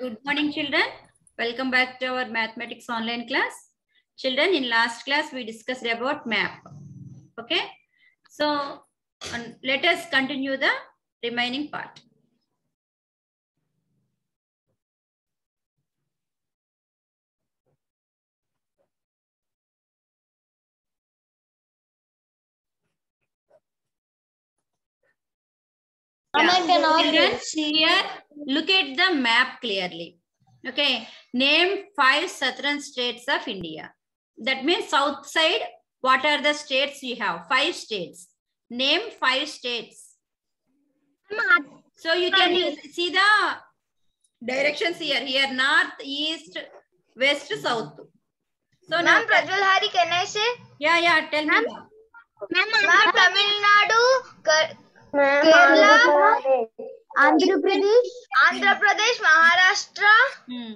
Good morning, children. Welcome back to our mathematics online class. Children, in last class, we discussed about map. Okay. So, let us continue the remaining part. Mama, I Children, here, look at the map clearly. Okay. Name five southern states of India. That means south side, what are the states you have? Five states. Name five states. So you can use- see the directions here. Here, north, east, west, south. So now, Ma'am, Prajwal Hari, can I say? yeah, yeah, tell me. Ma'am, Tamil Nadu, Ka- Kerala, Andhra Pradesh, Andhra Pradesh, Maharashtra, hmm.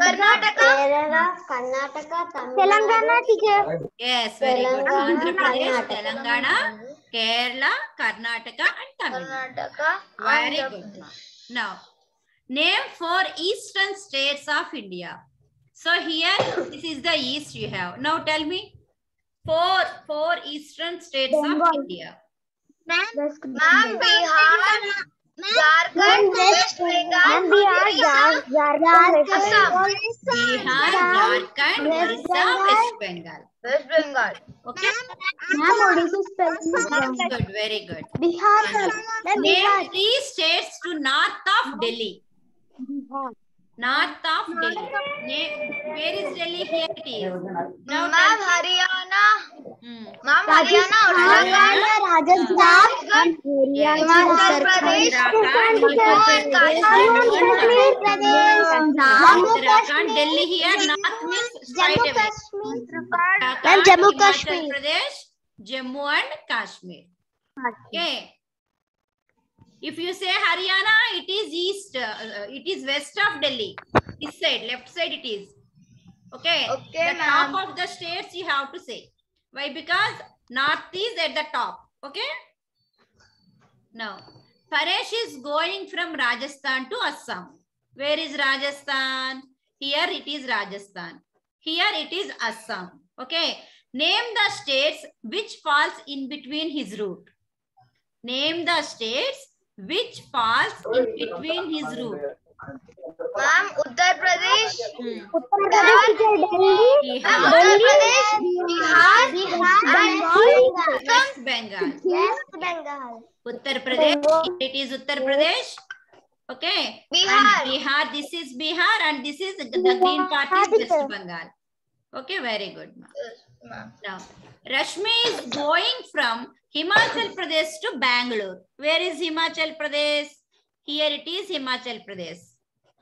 Karnataka, Kerala, Karnataka, Telangana, teacher. Yes, very good. Andhra Pradesh, Telangana, Kerala, Karnataka, and Tamil. Karnataka. Very good. Now, name four eastern states of India. So here, this is the east you have. Now tell me, four four eastern states Bengal. of India. Bihar Bihar Bihar Bihar Bihar Bihar Bihar Jharkhand Bihar West Bengal West Bengal Bihar ma'am Bihar Bihar good very good Bihar ma'am name three states to north of Bihar Bihar north of Delhi. Where is Delhi? Here it is. Ma'am Haryana. Ma'am Haryana, Uttarakhand, Rajasthan, Himachal Pradesh, Kashmir Pradesh, Uttarakhand, Delhi here. North means straight away. Ma'am Jammu Kashmir, Pradesh, Jammu and Kashmir. Okay. If you say Haryana, it is east, uh, it is west of Delhi. This side, left side it is. Okay. Okay, the top of the states you have to say. Why? Because north is at the top. Okay. Now, Paresh is going from Rajasthan to Assam. Where is Rajasthan? Here it is Rajasthan. Here it is Assam. Okay. Name the states which falls in between his route. Name the states which falls in between his roof? Ma'am, Uttar Pradesh, hmm. Uttar Pradesh, Delhi, Uttar Pradesh, Bihar, Bengal, West Bengal. West Bengal. Uttar Pradesh, it is Uttar Pradesh. Okay. Bihar. And Bihar, this is Bihar and this is the green part is West Bengal. Okay, very good. Ma. Now, Rashmi is going from Himachal Pradesh to Bangalore. Where is Himachal Pradesh? Here it is Himachal Pradesh.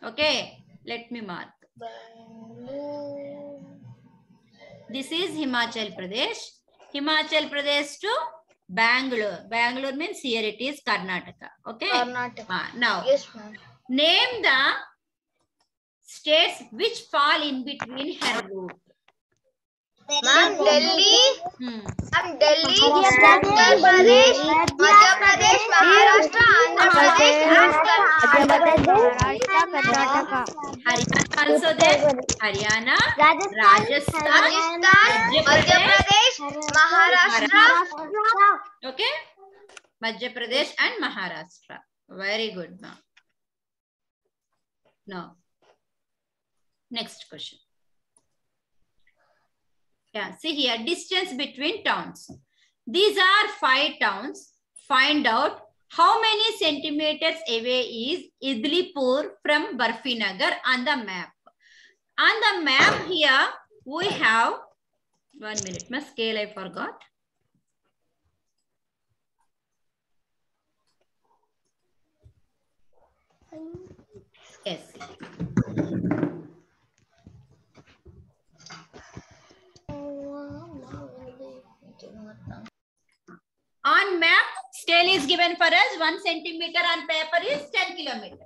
Okay, let me mark. This is Himachal Pradesh. Himachal Pradesh to Bangalore. Bangalore means here it is Karnataka. Okay. Karnataka. Ah, now, Yes, name the states which fall in between her route. Ma'am, Delhi, Hmm. ma'am, Delhi, Uttar Pradesh, Madhya Pradesh, Maharashtra, Andhra Pradesh, and Karnataka. Haryana also there. Haryana, Rajasthan, Rajasthan, Madhya Pradesh, Maharashtra, okay, Madhya Pradesh and Maharashtra. Very good, ma'am. Now, next question. Yeah, see here, distance between towns. These are five towns. Find out how many centimeters away is Idlipur from Barfinagar on the map. On the map here, we have, one minute, my scale I forgot. Yes. On map, scale is given for us. One centimeter on paper is 10 kilometers.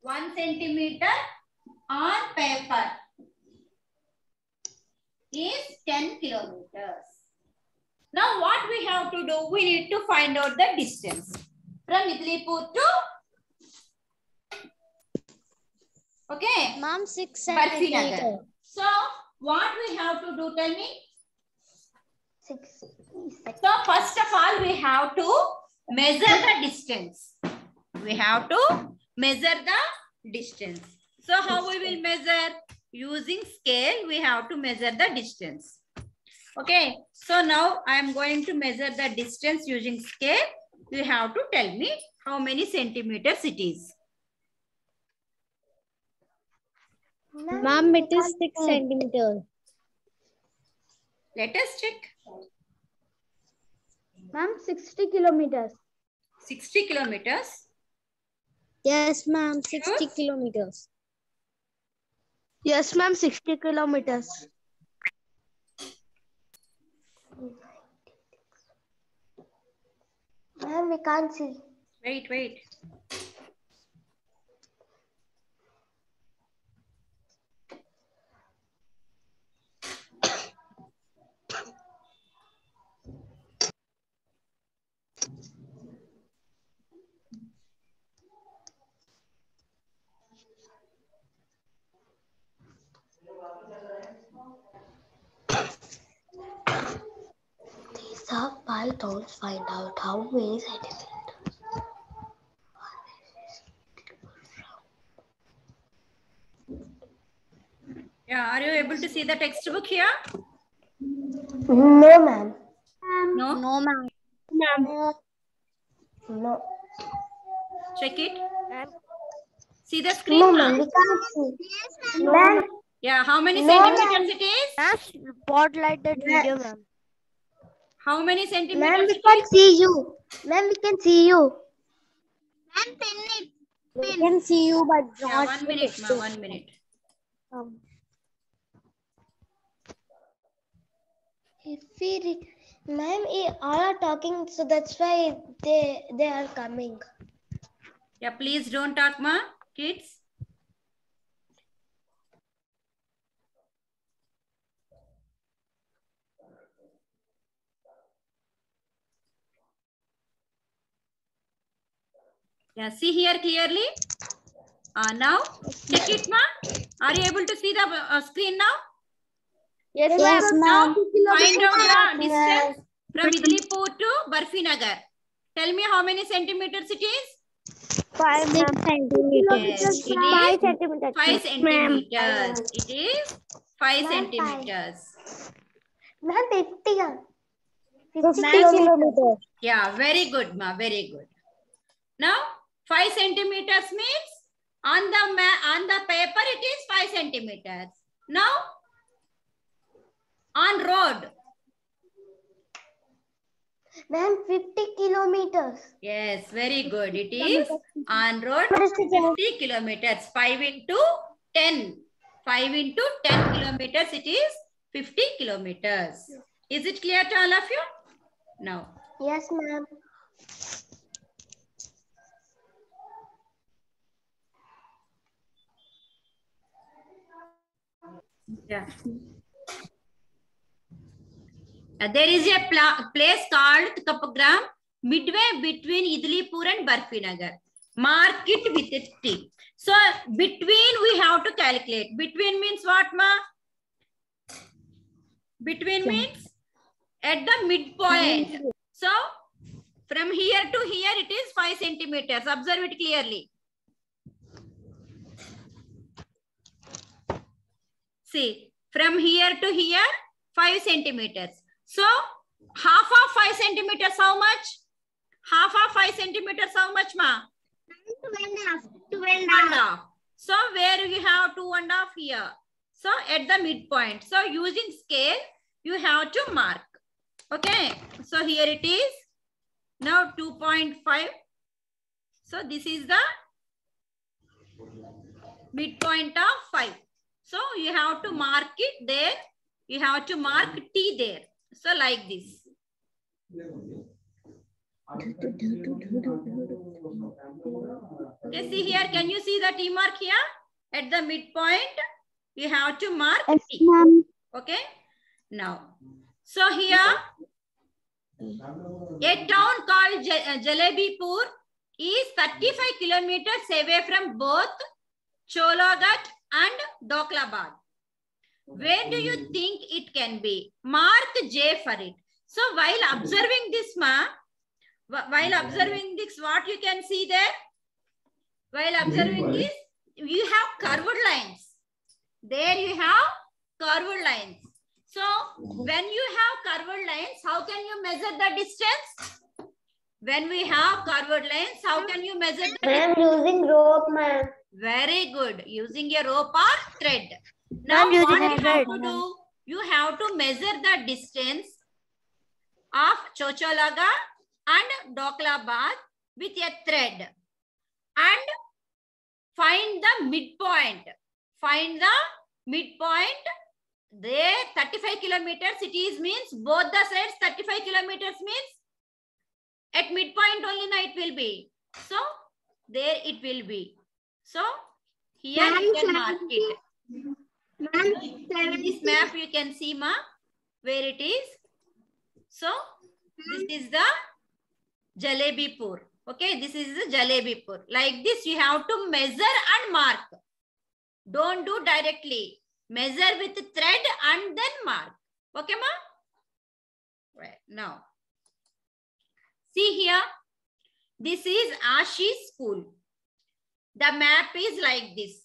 One centimeter on paper is 10 kilometers. Now what we have to do? We need to find out the distance from Idlipur to Okay. Ma'am, six Nagar. So what we have to do? Tell me. Six. So first of all, we have to measure the distance. We have to measure the distance. So how we will measure? Using scale, we have to measure the distance. Okay. So now I am going to measure the distance using scale. You have to tell me how many centimeters it is. Ma'am, it is six centimeters. Let us check. Ma'am, 60 kilometers. 60 kilometers. Yes, ma'am, 60 kilometers. Yes, ma'am, 60 kilometers. Ma'am, we can't see. Wait, wait. These are don't find out how many centimeters. Yeah, are you able to see the textbook here? No, ma'am. No? No, ma'am. No. Check it. See the screen? No, ma'am? ma'am, we can't see. Ma'am, Yeah, how many No, ma'am. centimeters it is? spotlight that video, ma'am. How many centimeters? Ma'am, centimeters we it can see you. Ma'am, we can see you. Ma'am, pin it. We can see you, but Yeah, one minute, ma, one minute. Um, if we re- ma'am, all are talking, so that's why they they are coming. Yeah, please don't talk, ma, kids. Yeah, see here clearly. Uh, now, check it, ma. Are you able to see the uh, screen now? Yes, Now, ma'am. find out the distance from Idlipur to Barfi Nagar. Tell me how many centimeters it is? Five centimeters. Yes, it Five centimeters. 5 Ma'am. centimeters. It is 5 Ma'am, centimeters. Ma'am, 50. ah. 50 Ma'am, kilometers. Yeah, very good, ma. Very good. Now, 5 centimeters means on the on the paper it is 5 centimeters. Now, on road. Ma'am, 50 kilometers. Yes, very good. It is on road What is the 50 kilometers. 5 into 10. 5 into 10 kilometers. It is 50 kilometers. Is it clear to all of you? Now, Yes, ma'am. Yeah. Uh, there is a pla- place called Kapagram midway between Idlipur and Barfinagar. Mark it with a T. So between we have to calculate. Between means what, ma? Between means at the midpoint. So from here to here it is 5 centimeters. Observe it clearly. See, from here to here, 5 centimeters. So, half of 5 centimeters, how much? Half of 5 centimeters, how much, ma? Two and a half. Two and Two and a half. So, where we have two and a half here. So, at the midpoint. So, using scale, you have to mark. Okay. So, here it is. Now, 2.5. So, this is the midpoint of 5. So you have to mark it there. You have to mark T there. So like this. Okay, see here. Can you see the T mark here? At the midpoint, you have to mark T. Okay. Now, so here, a town called uh, Jalebipur is 35 kilometers away from both Cholagat and Doklabad. Where do you think it can be? Mark J for it. So while observing this, ma, while observing this, what you can see there? While observing this, you have curved lines. There you have curved lines. So mm-hmm. when you have curved lines, how can you measure the distance? When we have curved lines, how can you measure the Ma'am, using rope, ma'am. Very good. Using a rope or thread. Now, what you have thread, to do? You have to measure the distance of Chocholaga and Doklabad with a thread and find the midpoint. Find the midpoint. There, 35 kilometers it is means both the sides 35 kilometers means at midpoint only na it will be. So, there it will be. So, here you can mark it. This map you can see ma where it is. So, this is the Jalebipur. Okay, this is the Jalebipur. Like this you have to measure and mark. Don't do directly. Measure with thread and then mark. Okay ma? Right, now. See here. This is Ashi's school. The map is like this.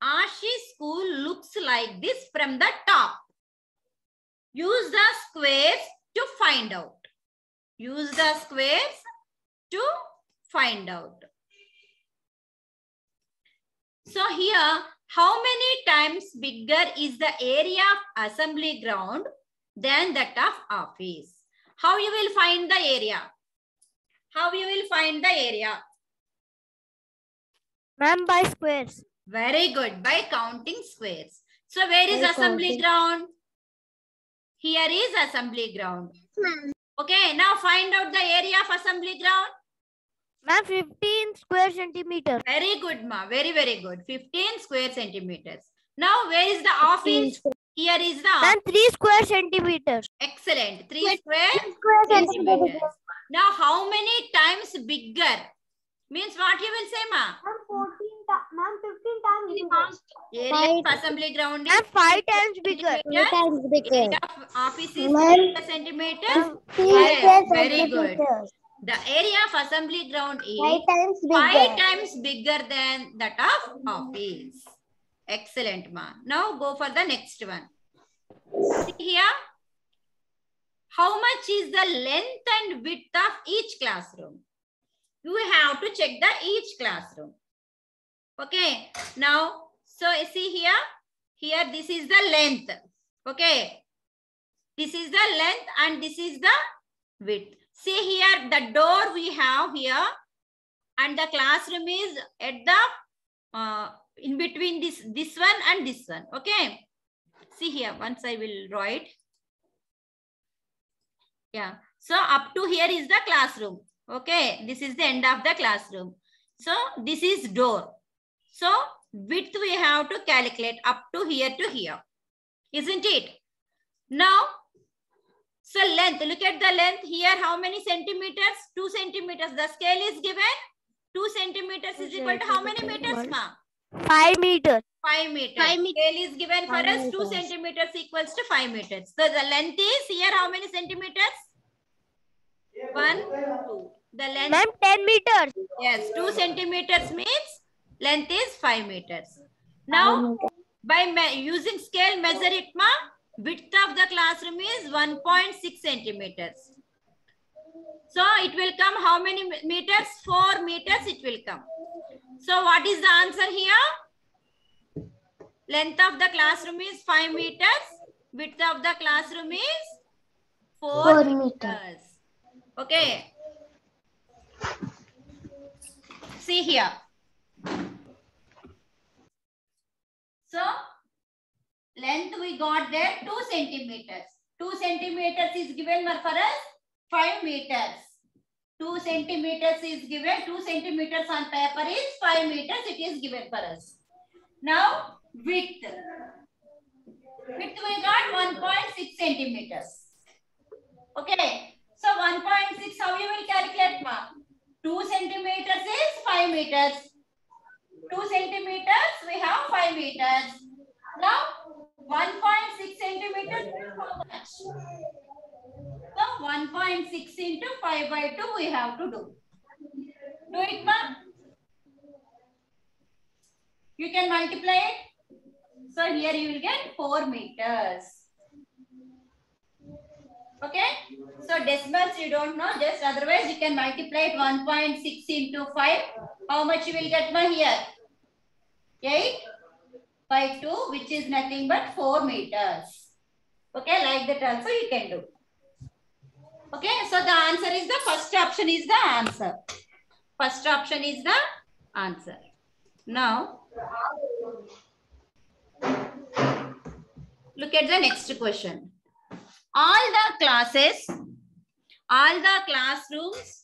Ashi's school looks like this from the top. Use the squares to find out. Use the squares to find out. So here, how many times bigger is the area of assembly ground than that of office? How you will find the area? How you will find the area? Ma'am, by squares. Very good. By counting squares. So where is By assembly counting. ground? Here is assembly ground. Okay, now find out the area of assembly ground. Ma'am, 15 square centimeters. Very good, ma. Very, very good. 15 square centimeters. Now, where is the office? Here is the Ma'am, 3 square centimeters. Excellent. 3 square Square centimeters. Now, how many times bigger? Means what you will say, ma? Ma'am, 14 ma'am, 15 times Area of assembly ground is Ma'am, 5 times bigger. centimeter. times Area of office is Ma'am. centimeters. Ma'am, Yes, very good. The area of assembly ground is five times bigger, five times bigger than that of office. Excellent, ma. Now go for the next one. See here. How much is the length and width of each classroom? You have to check the each classroom. Okay. Now, so see here. Here, this is the length. Okay. This is the length and this is the width. See here, the door we have here and the classroom is at the uh, in between this this one and this one. Okay. See here, once I will draw it. Yeah. So up to here is the classroom. Okay. This is the end of the classroom. So this is door. So width we have to calculate up to here to here. Isn't it? Now, so length, look at the length here. How many centimeters? 2 centimeters. The scale is given. 2 centimeters is equal to how many meters, ma? 5 meters. 5 meters. Five met- Scale is given for Five us 2 centimeters equals to 5 meters. So the length is here how many centimeters? 1, 2. The length, Ma'am, 10 meters. yes, 2 centimeters means length is 5 meters. Now, by using scale measure it, ma, width of the classroom is 1.6 centimeters. So it will come how many meters? 4 meters it will come. So what is the answer here? Length of the classroom is 5 meters. Width of the classroom is 4, Four meters. Okay. See here. So, length we got there 2 centimeters. 2 centimeters is given for us 5 meters. 2 centimeters is given. 2 centimeters on paper is 5 meters. It is given for us. Now, width. Width we got 1.6 centimeters. Okay. So 1.6 how you will calculate ma? 2 centimeters 5 meters. 2 centimeters, we have 5 meters. Now, 1.6 centimeters? So, 1.6 into 5 by 2 we have to do. Do it, ma? You can multiply it. So, here you will get 4 meters. Okay. So, decimals you don't know. Just otherwise you can multiply it 1.6 into 5. How much you will get, ma, here? 8 by 2 which is nothing but 4 meters. Okay, like that also you can do. Okay, so the answer is the first option is the answer. First option is the answer. Now, look at the next question. All the classes, all the classrooms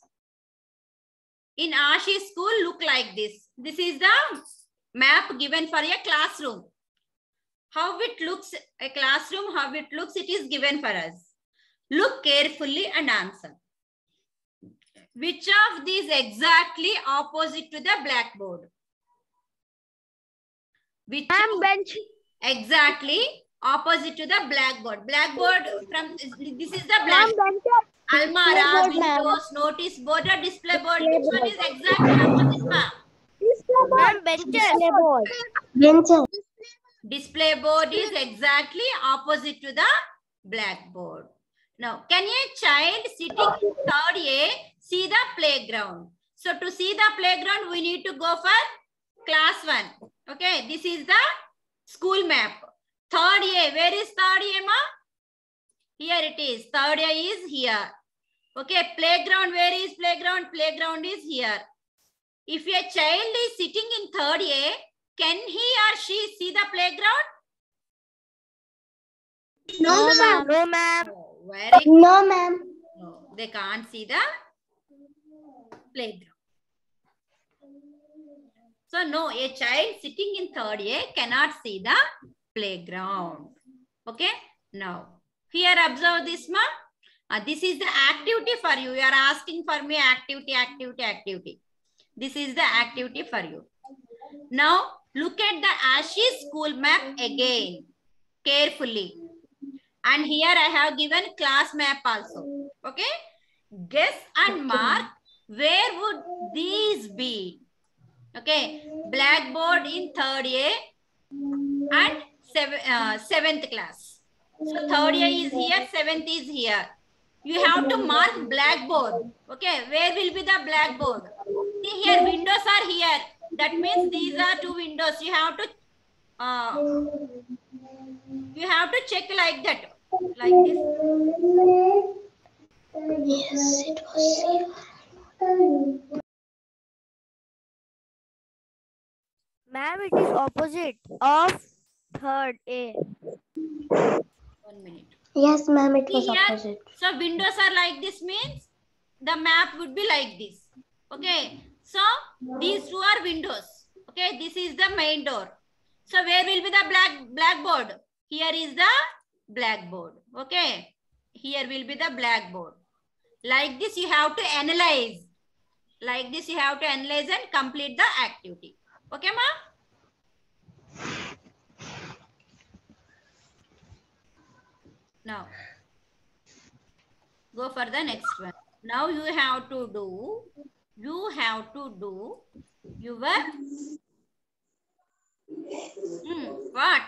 in Ashi school look like this. This is the map given for a classroom. How it looks, a classroom, how it looks, it is given for us. Look carefully and answer. Which of these exactly opposite to the blackboard? Which bench. exactly opposite to the blackboard? Blackboard from this is the Ma'am, black bench. almara, Blackboard, ma'am. windows, notice board, or display board. Which one is exactly opposite? ma'am? Ma'am, benches. Benches. Display board is exactly opposite to the blackboard. Now, can a child sitting in third A see the playground? So, to see the playground, we need to go for class one. Okay, this is the school map. Third A, where is third A, ma? Here it is. Third A is here. Okay, playground, where is playground? Playground is here. If a child is sitting in third A, can he or she see the playground? No, ma'am. No, ma'am. Oh, no. Very No, no. They can't see the playground. So no, a child sitting in third A cannot see the playground. Okay. Now here observe this ma. Uh, this is the activity for you. You are asking for me activity, activity, activity. This is the activity for you. Now look at the Ashi school map again carefully. And here I have given class map also. Okay. Guess and mark where would these be? Okay. Blackboard in third A and seven, uh, seventh class. So third A is here, seventh is here. You have to mark blackboard. Okay. Where will be the blackboard? See here, windows are here. That means these are two windows. You have to uh, you have to check like that. Like this. Yes, it was Ma'am, it is opposite of third A. One minute. Yes, ma'am, it was Here, opposite. So windows are like this means the map would be like this. Okay. So these two are windows. Okay. This is the main door. So where will be the black blackboard? Here is the blackboard. Okay. Here will be the blackboard. Like this you have to analyze. Like this you have to analyze and complete the activity. Okay, ma? Now, go for the next one. Now you have to do, you have to do your, hmm, what?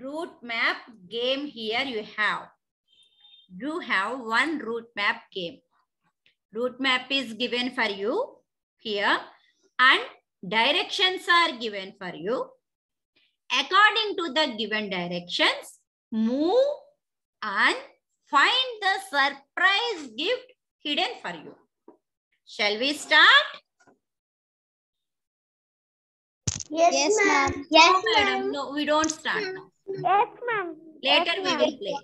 Route map game here you have. You have one route map game. Route map is given for you here and directions are given for you according to the given directions, move and find the surprise gift hidden for you. Shall we start? Yes, ma'am. No, Yes, madam. No, we don't start now. Yes, ma'am. Later Yes, we will play.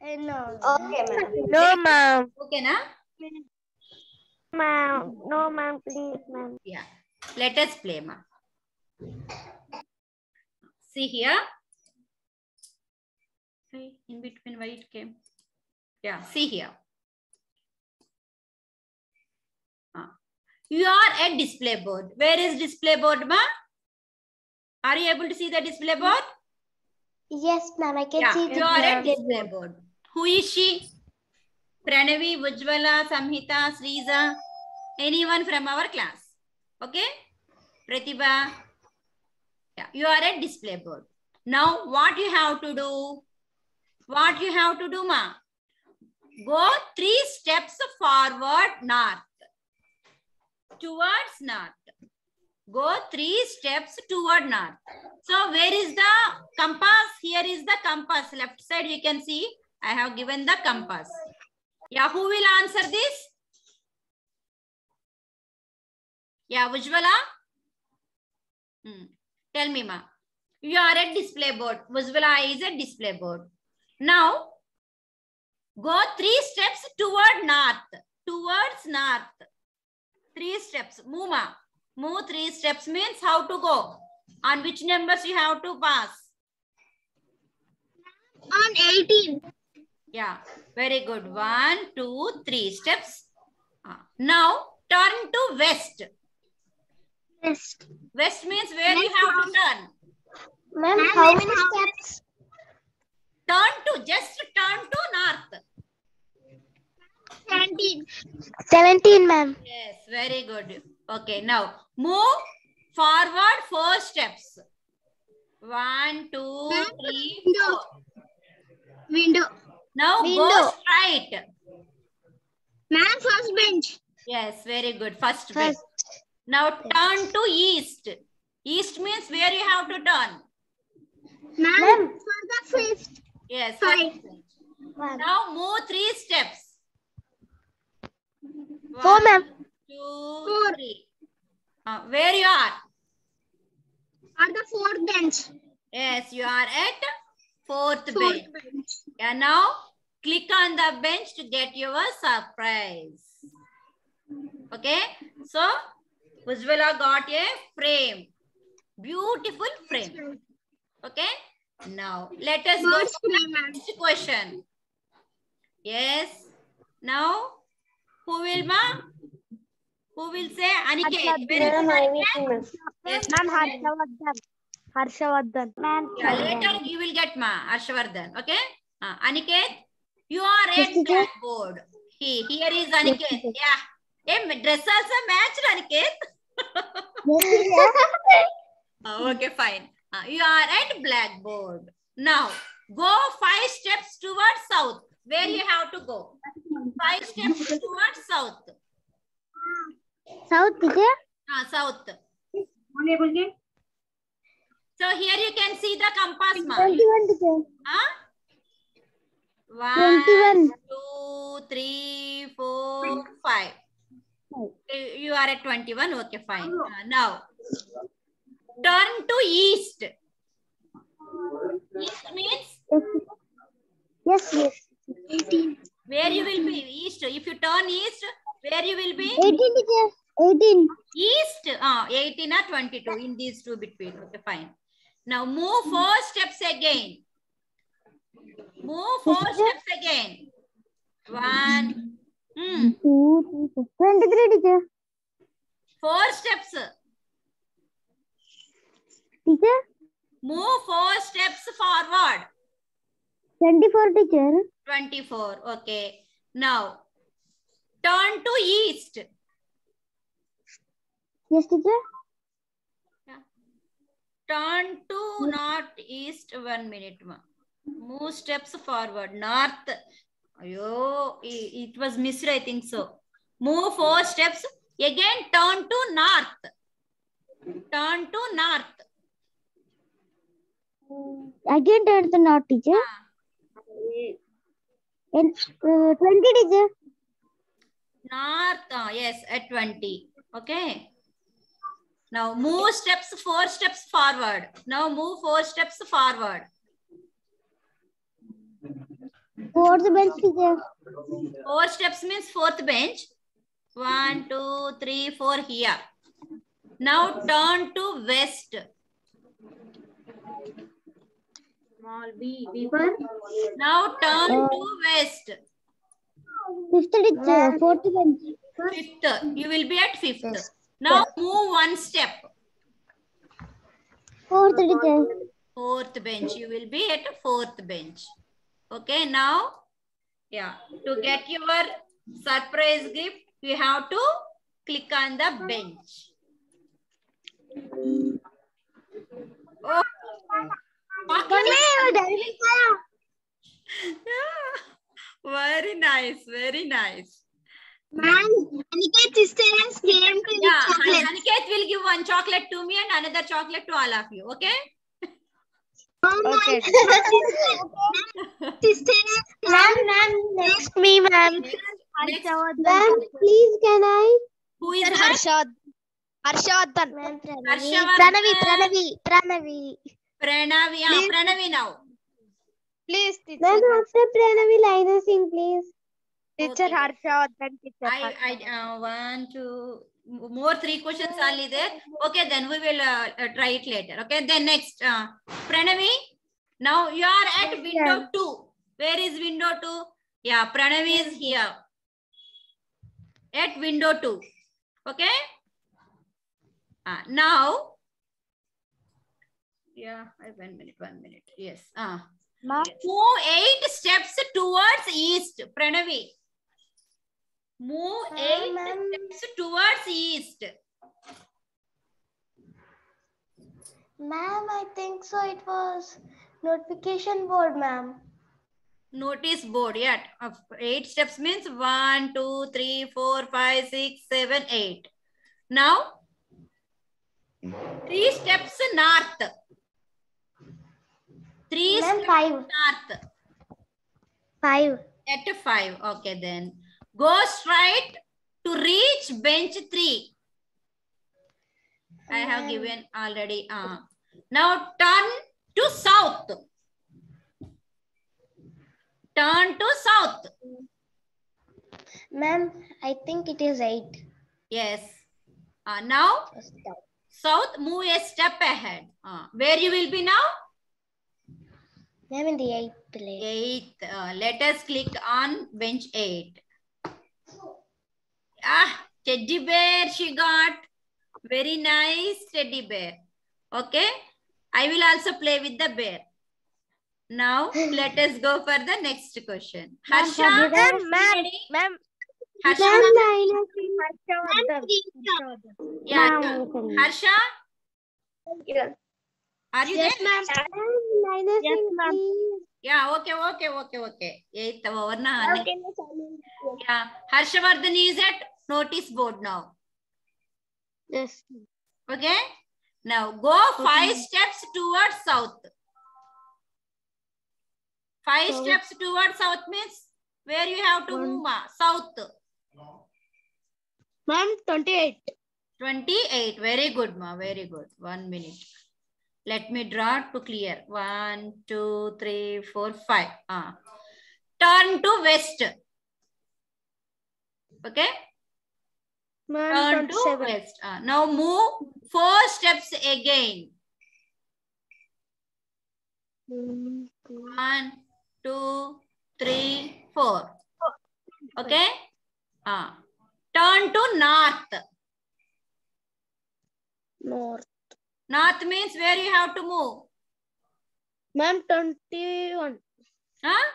Uh, no. Okay, ma'am. No, ma'am. Okay, na? Ma'am. No, ma'am, please, ma'am. Yeah. Let us play, ma. See here. Hey, in between why it came. Yeah, see here. Ah. You are at display board. Where is display board, ma? Are you able to see the display board? Yes, ma'am. I can Yeah, see the you are at display display board. board. Who is she? Pranavi, Ujjwala, Samhita, Sriza. Anyone from our class? Okay? Pratibha. Yeah, you are at display board. Now, what you have to do? What you have to do, ma? Go three steps forward north. Towards north. Go three steps toward north. So where is the compass? Here is the compass. Left side you can see. I have given the compass. Yeah, who will answer this? Yeah, Ujjwala? Hmm. Tell me, ma. You are at display board. Ujjwala is at display board. Now, go three steps toward north. Towards north. Three steps. Move, ma. Move three steps means how to go. On which numbers you have to pass? On 18. Yeah, very good. One, two, three steps. Ah, Now turn to west. West. West means where you have to turn. Ma'am, Ma'am, how many steps? Turn to, just turn to north. 17. 17, ma'am. Yes, very good. Okay, now move forward four steps. One, two, Ma'am, three, window. four. Window. Now go Window. straight. Ma'am, first bench. Yes, very good. First bit. First. Now turn to east. East means where you have to turn. Ma'am, Ma'am. for the fifth. Yes. Five. first bench. Ma'am. Now move three steps. Four, One, ma'am. Two, Four. three. Uh, where you are? At the fourth bench. Yes, you are at fourth bench. Fourth bench. Yeah, now click on the bench to get your surprise. Okay, so Ujjwala got a frame. Beautiful frame. Okay, now let us go to the next question. Yes, now who will ma? Who will say Aniket? Where is Aniket? Yes, Ma'am, Harshavardhan. Harshavardhan. Ma'am. Yeah, later you will get ma Harshvardhan. Okay. Uh, Aniket, you are Yes, at teacher. blackboard. He here is Aniket. yeah. Hey, dress also matched Aniket. Oh, okay, fine. Uh, you are at blackboard. Now go five steps towards south. Where you have to go? Five steps towards south. South teacher. Ah, south. So here you can see the compass ma. 21 teacher. Huh? One, 21. two, three, four, five. You- are at 21. Okay, fine. Uh, now, turn to east. East means Yes, yes. 18. where you will be. East. If you turn east, where you will be? 18 teacher. 18. East. Uh, 18 or 22 in these two between. Okay, fine. Now, move four steps again. Move four steps again. One. Hmm. 2, 3, 23 teacher. Four steps. Teacher. Move four steps forward. 24 teacher. 24. Okay. Now, turn to east. Yes, teacher. Turn to northeast. One minute. ma. Move steps forward. North. Ayo, it was missed, I think so. Move four steps. Again, turn to north. Turn to north. Again turn to north teacher. And uh, 20 teacher. North, uh, yes, at 20. Okay. Now move steps, four steps forward. Now move four steps forward. Fourth bench teacher. Four steps means fourth bench. One, two, three, four here. Now turn to west. Small B. B for Now turn uh, to west. Fifth teacher, fourth bench. Fifth. You will be at fifth. Yes. Now move one step. Fourth teacher. Fourth bench. You will be at fourth bench. Okay, now, yeah, to get your surprise gift, you have to click on the bench. Oh. Yeah. Very nice, very nice. Ma'am, Aniket sisters came to Yeah. Aniket will give one chocolate to me and another chocolate to all of you. Okay? Okay. Sisters, ma'am, ma'am, next me, ma'am. Next, Ma'am, please can I? who is that? Harshad. Harshad. Ma'am, Pranavi, Pranavi, Pranavi. Pranavi, yeah, Please. Pranavi now. Please, teacher. Ma'am, after Pranavi, Lina sing, please. Teacher Okay. Harshad. Teacher I, I, uh, one, two, more three questions only there. Okay, then we will uh, uh, try it later. Okay, then next, uh, Pranavi, now you are at Yes, window two. Where is window two? Yeah, Pranavi is here. At window two. Okay? Uh, now, yeah, I- one minute, one minute. Yes. Uh, move eight steps towards east. Pranavi. Move eight steps towards east. Ma'am, I think so. It was notification board, ma'am. Notice board. Yeah. Eight steps means one, two, three, four, five, six, seven, eight. Now, three steps north. Three steps five. north. Five. At five. Okay, then. Go straight to reach bench three. I have given already. Uh. Now turn to south. Turn to south. Ma'am, I think it is eight. Yes. Uh, now south, move a step ahead. Uh, where you will be now? Ma'am, in the eighth place. Eighth. Uh, let us click on bench eight. Ah, teddy bear she got. Very nice teddy bear. Okay. I will also play with the bear. Now let us go for the next question. Ma'am, Harsha, have Ma'am, ma'am. Harsha, Ma'am, Lina yeah. Harsha, are you Yes, there? ma'am. Ma'am, Lina Yes, ma'am. Yeah, okay, okay, okay, okay. Eighth over na. Yeah, Harshavardhan is at notice board now. Yes. Okay. Now go five steps towards south. Five South. steps towards south means where you have to One. move ma? south. Ma'am, 28. 28. Very good, ma. Very good. One minute. Let me draw to clear. One, two, three, four, five. Ah. Turn to west. Okay. Turn to 27. west. Ah, now move four steps again. One, two, three, four. Okay. Ah. Turn to north. North. North means where you have to move. Ma'am, 21. Huh?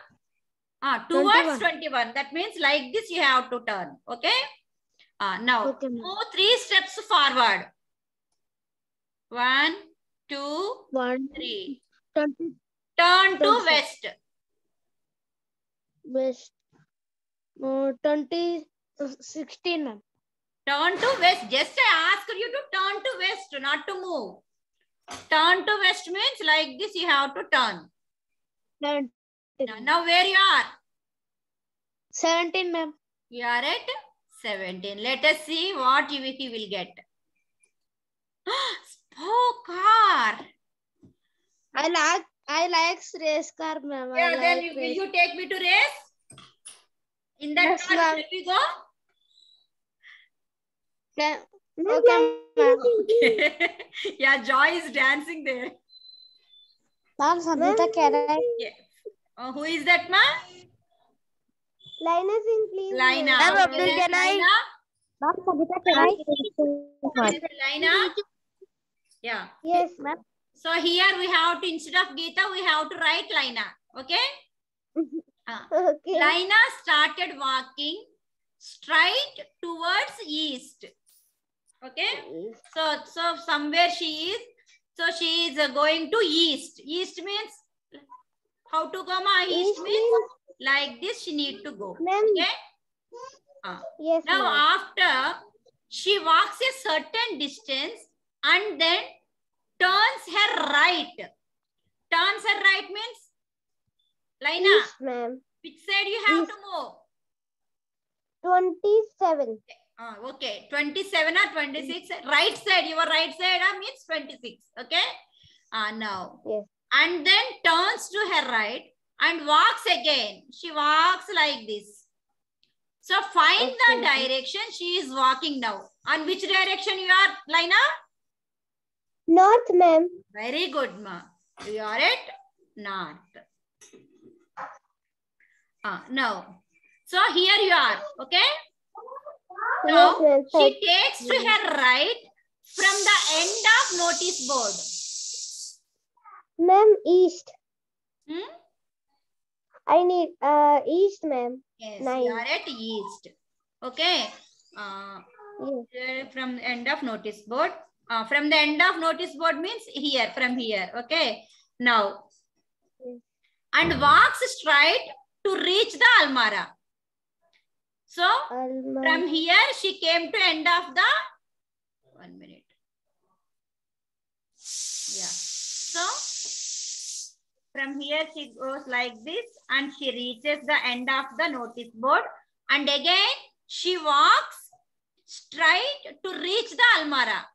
Ah, towards 21. 21. That means like this you have to turn. Okay. Now Okay, move three steps forward. One, two, One, three. two, 1, three. 20, Turn to west. west. Uh, 20, uh, 16, ma'am. Turn to west. Just I ask you to turn to west, not to move. Turn to west means like this you have to turn. 19. Now, now where you are? 17, ma'am. You are at 17. Let us see what you he will get. Spoke car. I like I like race car, ma'am. I Yeah, then you, will you take me to race? In that Yes, car, ma'am. shall we go? Can, Ma'am, okay, yeah, Joy is dancing there. Ma'am, Samhita, can I? Yeah. Uh, who is that, ma? Linus in please. Lina. Ma'am, Where Abdul is Ganai. Lina? Ma'am, Sabita, can I? Where is Lina? Yeah. Yes, ma'am. So here we have to, instead of Geeta, we have to write Lina. Okay? Ah. Okay. Lina started walking straight towards east. Okay? So, so somewhere she is, so she is uh, going to east. East means, how to come? East East means, like this she need to go. Okay? Ah. Yes, Now after she walks a certain distance and then turns her right. Turns her right means, Lina, East, ma'am. which side you have East. to move? 27. Ah, okay, 27 or 26. Right side, your right side ah, means 26. Okay. Ah, now. Yes. And then turns to her right and walks again. She walks like this. So find the direction she is walking now. On which direction you are, Lina? North, ma'am. Very good, ma. You are at north. Ah, now. So here you are. Okay. Now, Yes, she takes to her right from the end of notice board. Ma'am, east. Hmm? I need uh east, ma'am. Yes, Nine. you are at east. Okay. Uh, Yes. from the end of notice board. Uh, from the end of notice board means here, from here. Okay. Now. Yes. And walks straight to reach the Almara. So, from here, she came to end of the, one minute. Yeah. So, from here, she goes like this and she reaches the end of the notice board. And again, she walks straight to reach the Almara.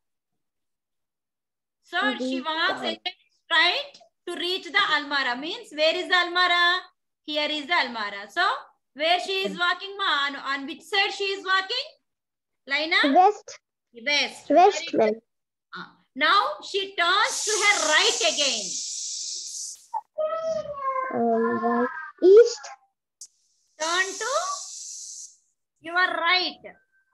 So, she Reach walks the- again straight to reach the Almara. Means, where is the Almara? Here is the Almara. So, where she is walking, ma? On, on which side she is walking? Lina? West. West. West. Ah, Now she turns to her right again. Um, right. East. Turn to your right.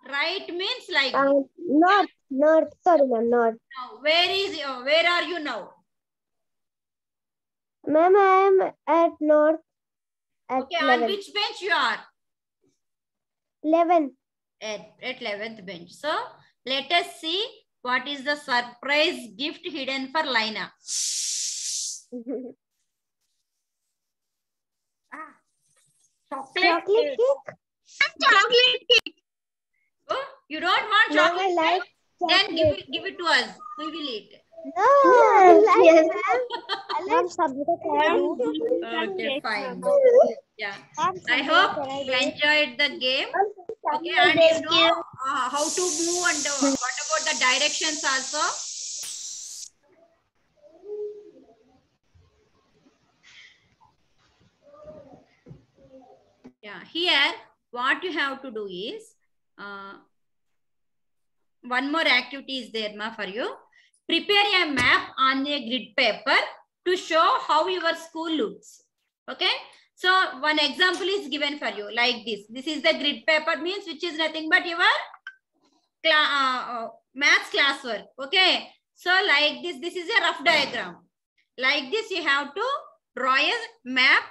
Right means like Uh, north. North. Sorry, ma'am. North. now. Where is your, where are you now? Ma'am, I am at north. At Okay, on which bench you are? 11. At, at 11th bench. So let us see what is the surprise gift hidden for Lina. Ah, chocolate. Chocolate cake. cake? Chocolate cake. Oh, you don't want Ma'am, chocolate? I like cake? Then give it, give it to us. We will eat. No, I like Yes. I like Sabita, can I? Okay, fine. Yeah. I hope I you enjoyed the game. Okay, and you know uh, how to move and uh, what about the directions also? Yeah, here what you have to do is uh, one more activity is there ma for you. Prepare a map on a grid paper to show how your school looks. Okay. So one example is given for you like this. This is the grid paper means which is nothing but your cla uh, uh, maths classwork. Okay. So like this, this is a rough diagram. Like this, you have to draw a map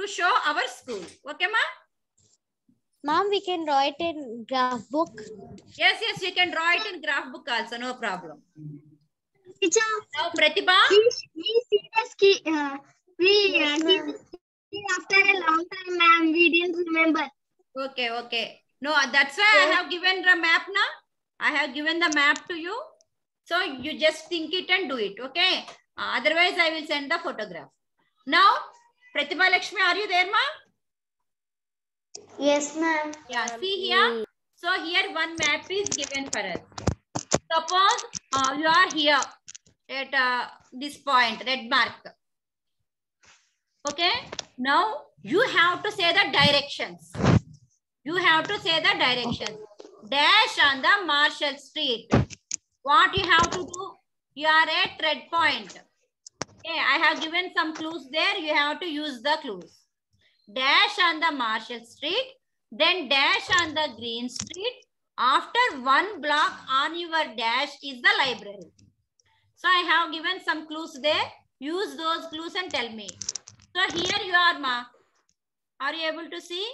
to show our school. Okay, ma? Mom, we can draw it in graph book. Yes, yes, you can draw it in graph book also, no problem. Teacher, Now, Pratibha, we, we see the ski, uh, we uh, Yes, see ma'am. the ski after a long time, ma'am. We didn't remember. okay, okay. No, that's why I have given the map now. I have given the map to you. So you just think it and do it, okay? Uh, otherwise, I will send the photograph. Now, Pratibha Lakshmi, are you there, ma'am? Yes, ma'am. Yeah, see here. So here one map is given for us. Suppose uh, you are here at uh, this point, red mark. Okay. Now you have to say the directions. You have to say the directions. Dash on the Marshall Street. What you have to do? You are at red point. Okay, I have given some clues there. You have to use the clues. Dash on the Marshall Street then dash on the green street. After one block on your dash is the library. So I have given some clues there. Use those clues and tell me. So here you are, Ma. Are you able to see?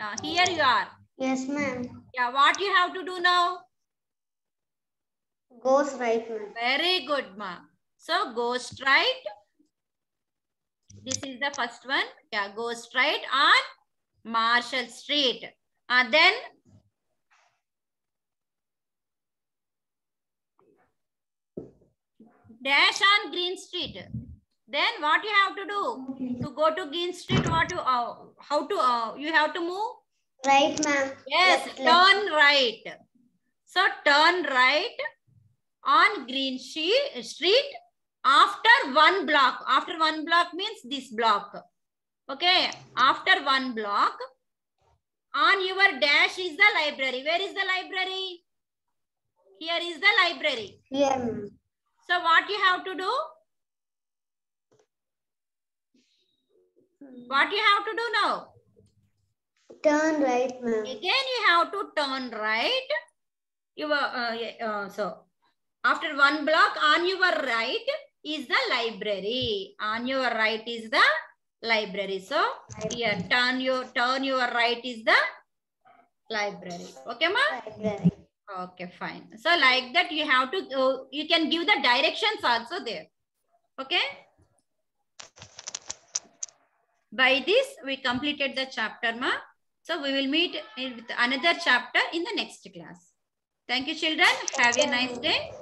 Uh, here you are. Yes, ma'am. Yeah, what you have to do now? Goes right, ma'am. Very good, ma. So go straight. This is the first one. Yeah, go straight on Marshall Street. And then dash on Green Street. Then what you have to do? To go to Green Street, what to, uh, how to, uh, you have to move? Right, ma'am. Yes, Left, left. turn right. So turn right on Green Street after one block. After one block means this block. Okay, after one block, on your dash is the library. Where is the library? Here is the library. Here. So what you have to do? What you have to do now? Turn right, ma'am. Again, you have to turn right. Your, uh, uh, so, after one block on your right is the library. On your right is the library. So, here, turn your, turn your right is the library. Okay, ma? Library. Okay, fine. So, like that, you have to, uh, you can give the directions also there. Okay? By this, we completed the chapter, ma. So, we will meet in- with another chapter in the next class. Thank you, children. Have a nice day.